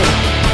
Whoa!